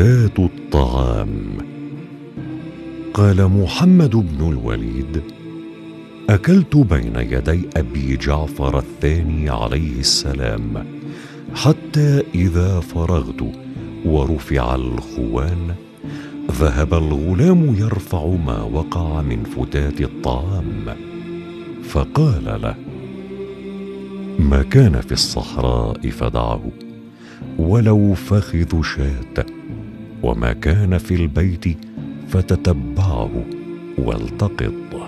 فتات الطعام. قال محمد بن الوليد أكلت بين يدي أبي جعفر الثاني عليه السلام حتى إذا فرغت ورفع الخوان ذهب الغلام يرفع ما وقع من فتات الطعام فقال له ما كان في الصحراء فدعه ولو فخذ شاة وما كان في البيت فتتبعه والتقط.